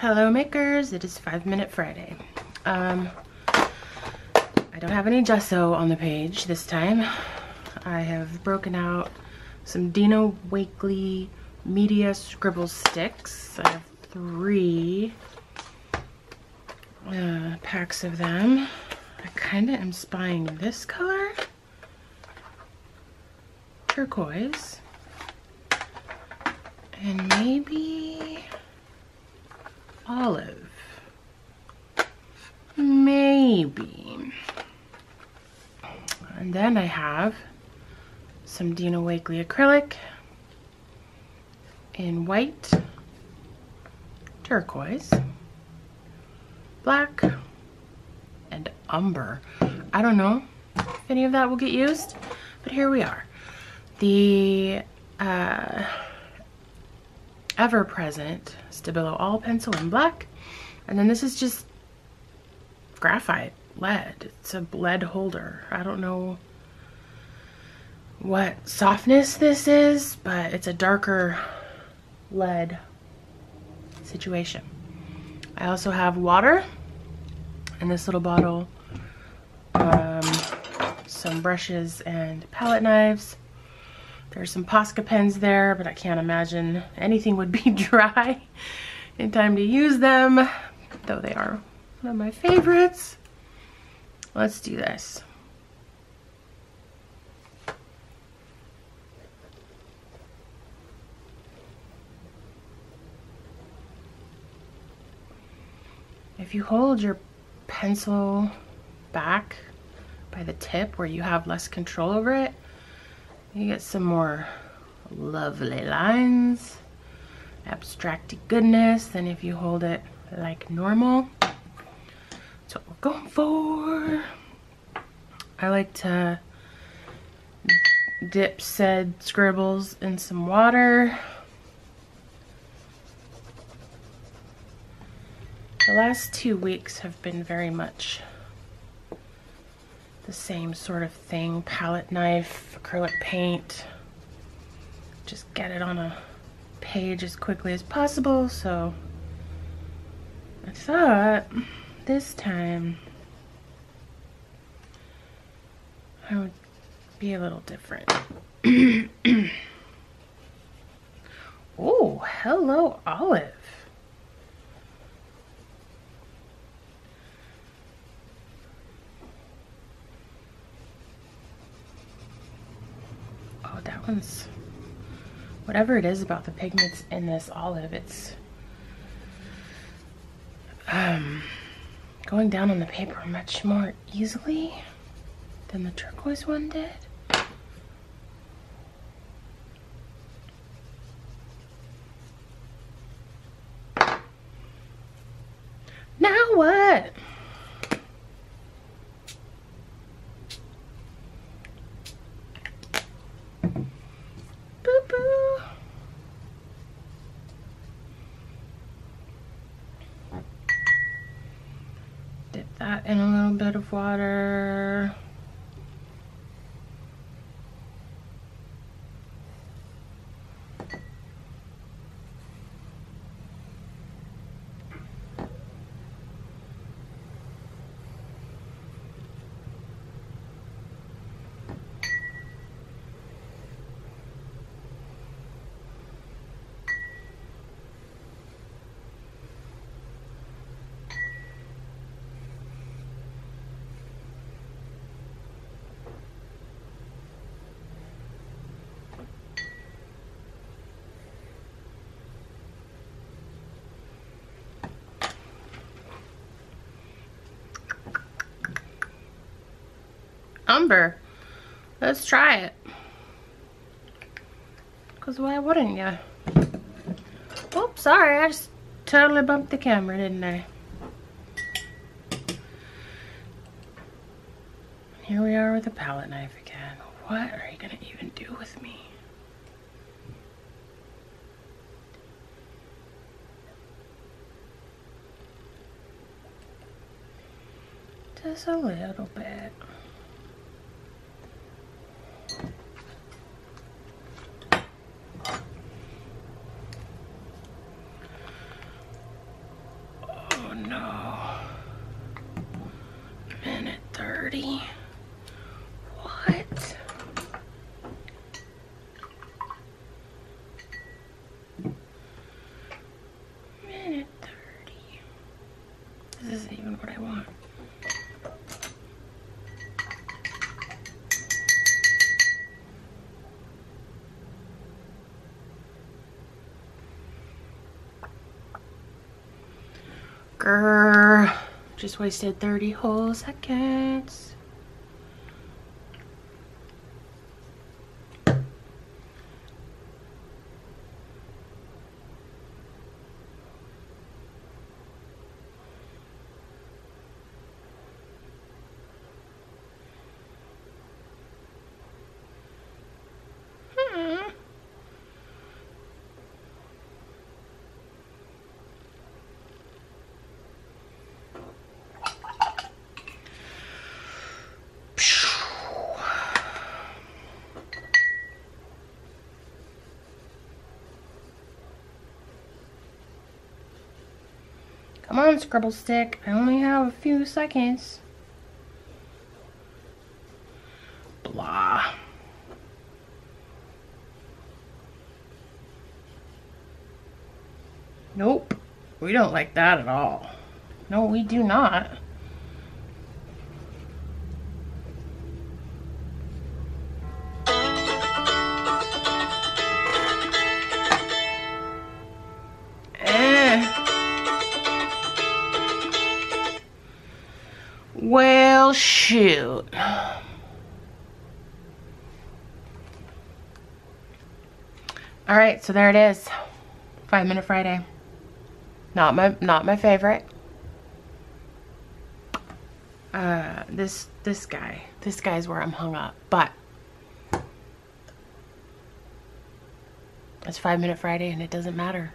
Hello makers, it is Five Minute Friday. Um, I don't have any gesso on the page this time. I have broken out some Dina Wakley Media Scribble Sticks. I have three uh, packs of them. I kind of am spying this color, turquoise, and maybe olive. Maybe. And then I have some Dina Wakley acrylic in white, turquoise, black, and umber. I don't know if any of that will get used, but here we are. The uh, ever-present Stabilo All Pencil in black. And then this is just graphite lead. It's a lead holder. I don't know what softness this is, but it's a darker lead situation. I also have water in this little bottle, um, some brushes and palette knives, there's some Posca pens there, but I can't imagine anything would be dry in time to use them, though they are one of my favorites. Let's do this. If you hold your pencil back by the tip where you have less control over it, you get some more lovely lines, abstracty goodness than if you hold it like normal. That's what we're going for. I like to dip said scribbles in some water. The last two weeks have been very much the same sort of thing. Palette knife, acrylic paint. Just get it on a page as quickly as possible. So I thought this time I would be a little different. oh, hello, Olive. that one's, whatever it is about the pigments in this olive, it's um, going down on the paper much more easily than the turquoise one did. Now what? In a little bit of water. Umber. Let's try it. Because why wouldn't you? Oops, sorry. I just totally bumped the camera, didn't I? Here we are with a palette knife again. What are you going to even do with me? Just a little bit. not what I want. Just wasted 30 whole seconds. On, Scribble Stick. I only have a few seconds. Blah. Nope. We don't like that at all. No, we do not. Shoot. All right, so there it is. Five Minute Friday. Not my not my favorite. Uh, this this guy, this guy's where I'm hung up. But it's Five Minute Friday, and it doesn't matter.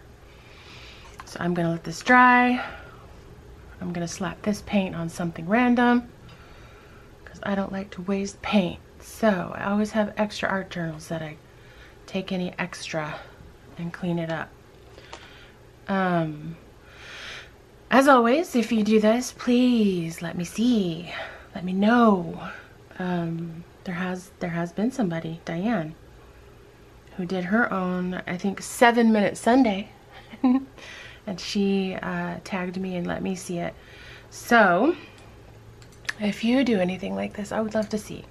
So I'm gonna let this dry. I'm gonna slap this paint on something random because I don't like to waste paint. So I always have extra art journals that I take any extra and clean it up. Um, as always, if you do this, please let me see. Let me know. Um, there has there has been somebody, Diane, who did her own, I think, seven minute Sunday. and she uh, tagged me and let me see it. So, if you do anything like this, I would love to see.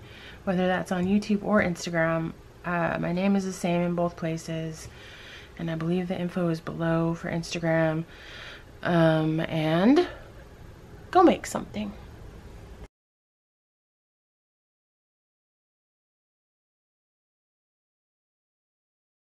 Whether that's on YouTube or Instagram. Uh, my name is the same in both places. And I believe the info is below for Instagram. Um, and go make something.